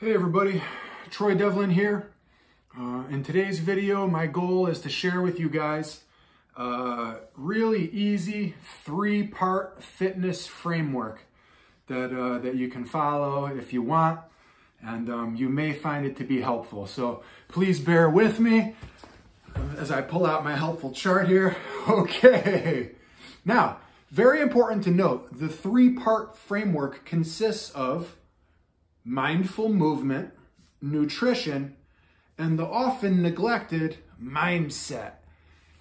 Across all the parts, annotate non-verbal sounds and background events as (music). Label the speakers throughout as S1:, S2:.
S1: Hey everybody, Troy Devlin here. Uh, in today's video, my goal is to share with you guys a really easy three-part fitness framework that, uh, that you can follow if you want, and um, you may find it to be helpful. So please bear with me as I pull out my helpful chart here. (laughs) Okay. Now, very important to note, the three-part framework consists of mindful movement, nutrition, and the often neglected mindset.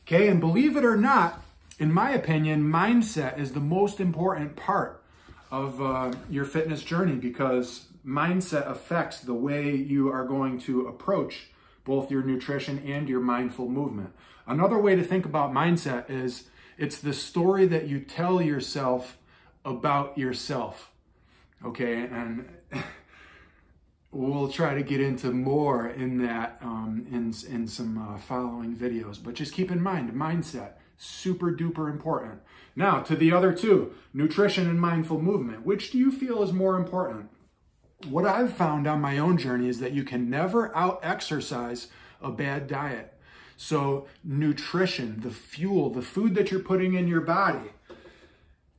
S1: Okay, and believe it or not, in my opinion, mindset is the most important part of uh, your fitness journey because mindset affects the way you are going to approach both your nutrition and your mindful movement. Another way to think about mindset is it's the story that you tell yourself about yourself. Okay, and (laughs) we'll try to get into more in that um, in, in some uh, following videos. But just keep in mind, mindset, super duper important. Now to the other two, nutrition and mindful movement. Which do you feel is more important? What I've found on my own journey is that you can never out exercise a bad diet. So nutrition, the fuel, the food that you're putting in your body,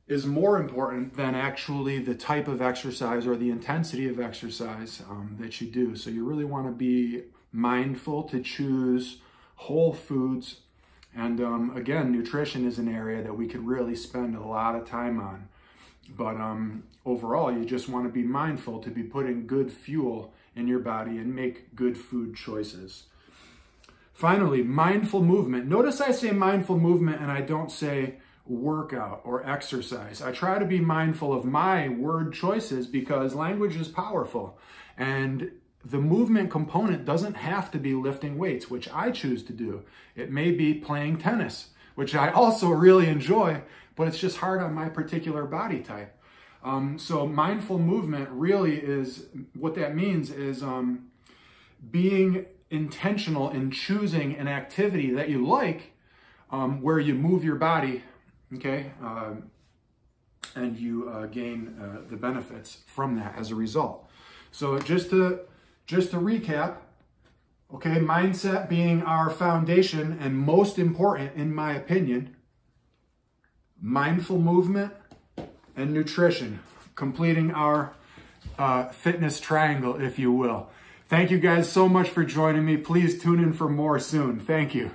S1: is more important than actually the type of exercise or the intensity of exercise um, that you do. So you really want to be mindful to choose whole foods. And um, again, nutrition is an area that we could really spend a lot of time on. But um, overall, you just want to be mindful to be putting good fuel in your body and make good food choices. Finally, mindful movement. Notice I say mindful movement and I don't say workout or exercise. I try to be mindful of my word choices because language is powerful. And the movement component doesn't have to be lifting weights, which I choose to do. It may be playing tennis, which I also really enjoy, but it's just hard on my particular body type. Um, so mindful movement really is, what that means is um, being intentional in choosing an activity that you like um, where you move your body okay? Um, and you uh, gain uh, the benefits from that as a result. So just to, just to recap, okay, mindset being our foundation and most important in my opinion, mindful movement and nutrition, completing our uh, fitness triangle, if you will. Thank you guys so much for joining me. Please tune in for more soon. Thank you.